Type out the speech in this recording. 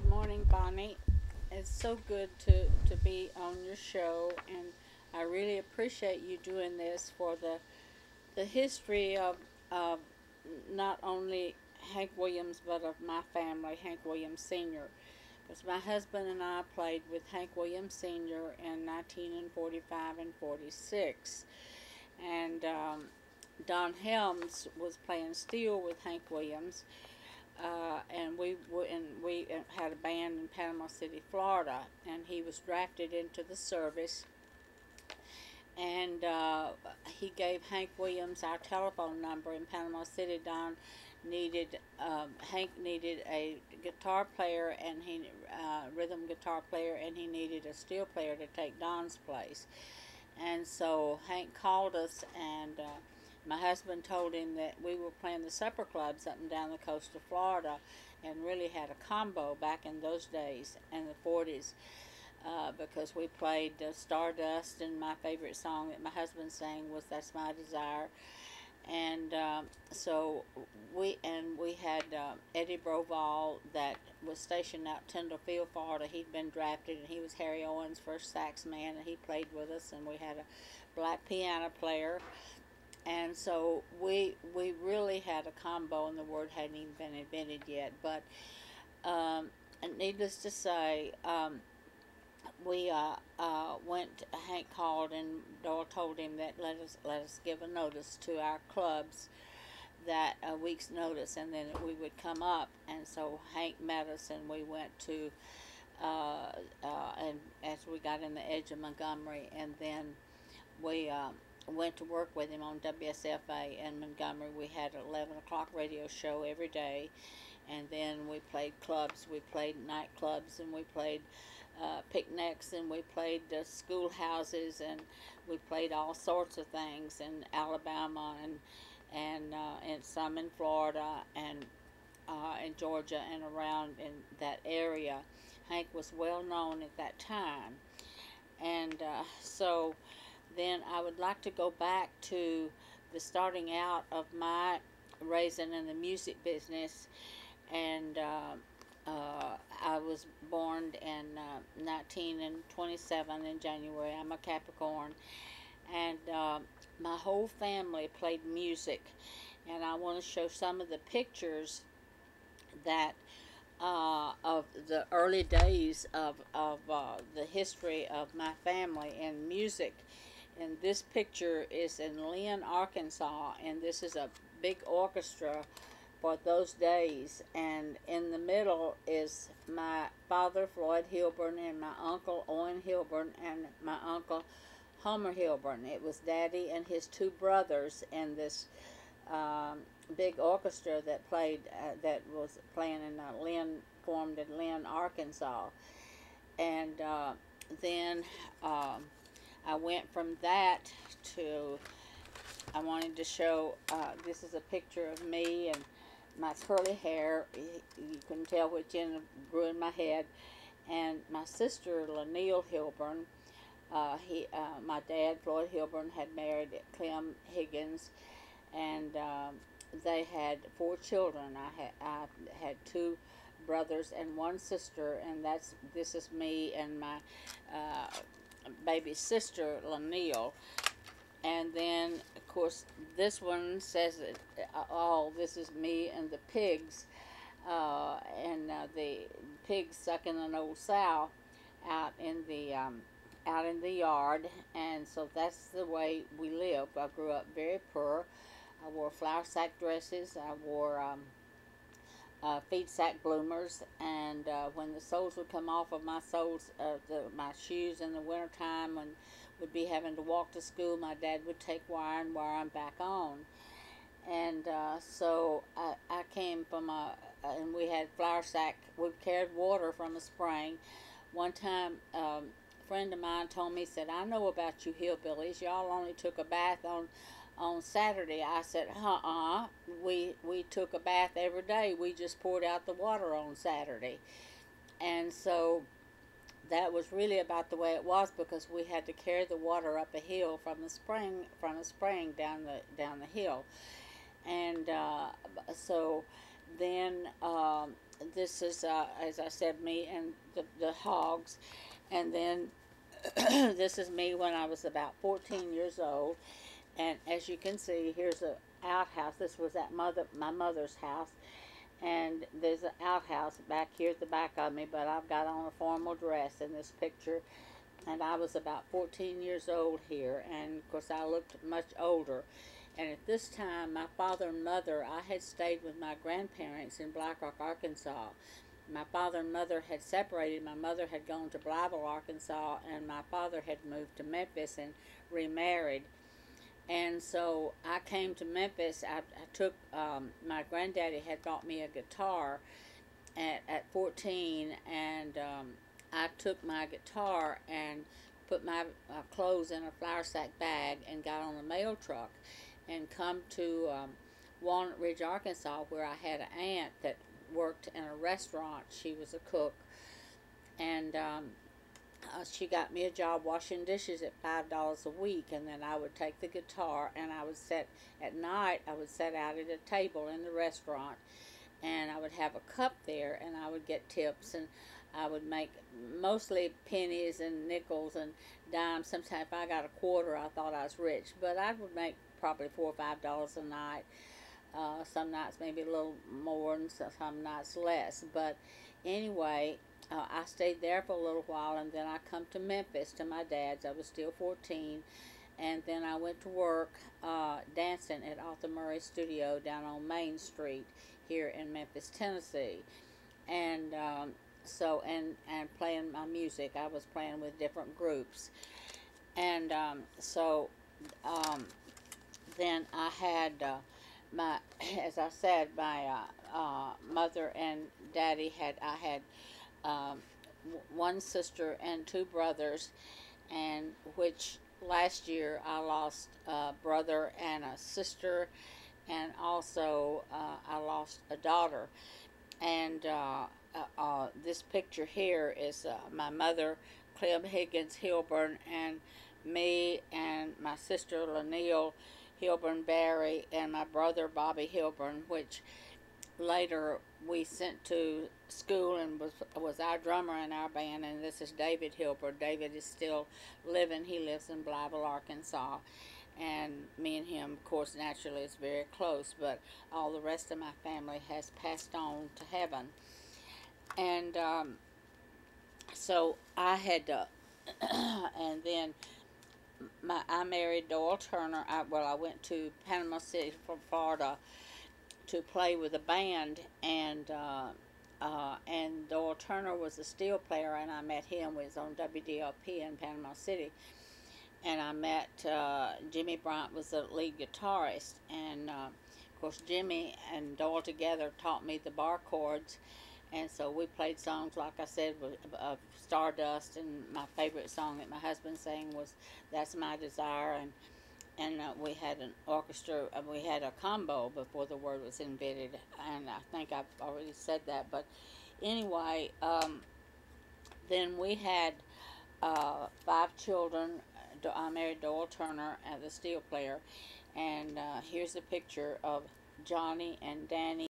Good morning, Bonnie. It's so good to, to be on your show, and I really appreciate you doing this for the the history of of not only Hank Williams but of my family, Hank Williams Sr. Because my husband and I played with Hank Williams Sr. in 1945 and 46, and um, Don Helms was playing steel with Hank Williams uh, and we and we uh, had a band in Panama City, Florida, and he was drafted into the service. And uh, he gave Hank Williams our telephone number in Panama City. Don needed um, Hank needed a guitar player and he uh, rhythm guitar player, and he needed a steel player to take Don's place. And so Hank called us and uh, my husband told him that we were playing the supper clubs up and down the coast of Florida and really had a combo back in those days in the 40s uh, because we played uh, Stardust and my favorite song that my husband sang was That's My Desire. And um, so we and we had uh, Eddie Broval that was stationed out Tyndall Field, Florida. He'd been drafted, and he was Harry Owens' first sax man, and he played with us. And we had a black piano player and so we we really had a combo, and the word hadn't even been invented yet. But um, needless to say, um, we uh, uh, went. Hank called, and Doyle told him that let us let us give a notice to our clubs that a week's notice, and then we would come up. And so Hank met us, and we went to. Uh, uh and as we got in the edge of Montgomery, and then we um, went to work with him on WSFA in Montgomery. We had an 11 o'clock radio show every day, and then we played clubs. We played nightclubs, and we played uh, picnics, and we played uh, schoolhouses, and we played all sorts of things in Alabama and and uh, and some in Florida and uh, in Georgia and around in that area. Hank was well known at that time, and uh, so then I would like to go back to the starting out of my raising in the music business. And uh, uh, I was born in uh, 1927 in January. I'm a Capricorn. And uh, my whole family played music. And I want to show some of the pictures that uh, of the early days of, of uh, the history of my family and music and this picture is in Lynn, Arkansas, and this is a big orchestra for those days. And in the middle is my father, Floyd Hilburn, and my uncle, Owen Hilburn, and my uncle, Homer Hilburn. It was Daddy and his two brothers in this um, big orchestra that played, uh, that was playing in uh, Lynn, formed in Lynn, Arkansas. And uh, then um, I went from that to I wanted to show uh, this is a picture of me and my curly hair. You can tell which end grew in my head. And my sister Lanille Hilburn uh, he, uh, my dad Floyd Hilburn had married Clem Higgins. And um, they had four children. I had, I had two brothers and one sister. And that's this is me and my uh, baby sister, Lanille. And then, of course, this one says that, uh, oh, this is me and the pigs. Uh, and uh, the pigs sucking an old sow out in the um, out in the yard, and so that's the way we live. I grew up very poor. I wore flour sack dresses. I wore um, uh, feed sack bloomers, and uh, when the soles would come off of my soles, uh, the, my shoes in the wintertime, when would be having to walk to school, my dad would take wire and wire them back on. And uh, so I, I came from a, and we had flour sack, we carried water from a spring. One time, um, a friend of mine told me, said, I know about you hillbillies. Y'all only took a bath on on Saturday, I said, uh-uh, we, we took a bath every day. We just poured out the water on Saturday. And so that was really about the way it was because we had to carry the water up a hill from the spring, from the spring down the, down the hill. And uh, so then um, this is, uh, as I said, me and the, the hogs. And then this is me when I was about 14 years old. And as you can see, here's a outhouse. This was at mother my mother's house. And there's an outhouse back here at the back of me, but I've got on a formal dress in this picture. And I was about 14 years old here, and of course I looked much older. And at this time, my father and mother, I had stayed with my grandparents in Black Rock, Arkansas. My father and mother had separated. My mother had gone to Blytheville, Arkansas, and my father had moved to Memphis and remarried. And so I came to Memphis. I, I took, um, my granddaddy had bought me a guitar at, at 14, and um, I took my guitar and put my uh, clothes in a flour sack bag and got on a mail truck and come to um, Walnut Ridge, Arkansas, where I had an aunt that worked in a restaurant. She was a cook, and um, uh, she got me a job washing dishes at five dollars a week. And then I would take the guitar and I would sit at night. I would sit out at a table in the restaurant, and I would have a cup there, and I would get tips and. I would make mostly pennies and nickels and dimes. Sometimes if I got a quarter, I thought I was rich, but I would make probably four or five dollars a night. Uh, some nights maybe a little more, and some nights less. But anyway, uh, I stayed there for a little while, and then I come to Memphis to my dad's. I was still 14, and then I went to work uh, dancing at Arthur Murray Studio down on Main Street here in Memphis, Tennessee, and um, so and and playing my music. I was playing with different groups, and um, so. Um, then I had uh, my, as I said, my uh, uh, mother and daddy had, I had um, one sister and two brothers, and which last year I lost a brother and a sister, and also uh, I lost a daughter. And uh, uh, uh, this picture here is my mother, Clem Higgins Hilburn, and me and my sister Lanille Hilburn Barry and my brother Bobby Hilburn, which later we sent to school and was was our drummer in our band. And this is David Hilburn. David is still living. He lives in Blytheville, Arkansas. And me and him, of course, naturally is very close, but all the rest of my family has passed on to heaven. And um, so I had to, and then my I married Doyle Turner. I, well, I went to Panama City, from Florida, to play with a band, and uh, uh, and Doyle Turner was a steel player, and I met him. We was on WDLP in Panama City, and I met uh, Jimmy Bryant was the lead guitarist, and uh, of course Jimmy and Doyle together taught me the bar chords and so we played songs, like I said, of Stardust, and my favorite song that my husband sang was "That's My Desire," and and uh, we had an orchestra. Uh, we had a combo before the word was invented, and I think I've already said that. But anyway, um, then we had uh, five children. I married Doyle Turner, uh, the steel player, and uh, here's a picture of Johnny and Danny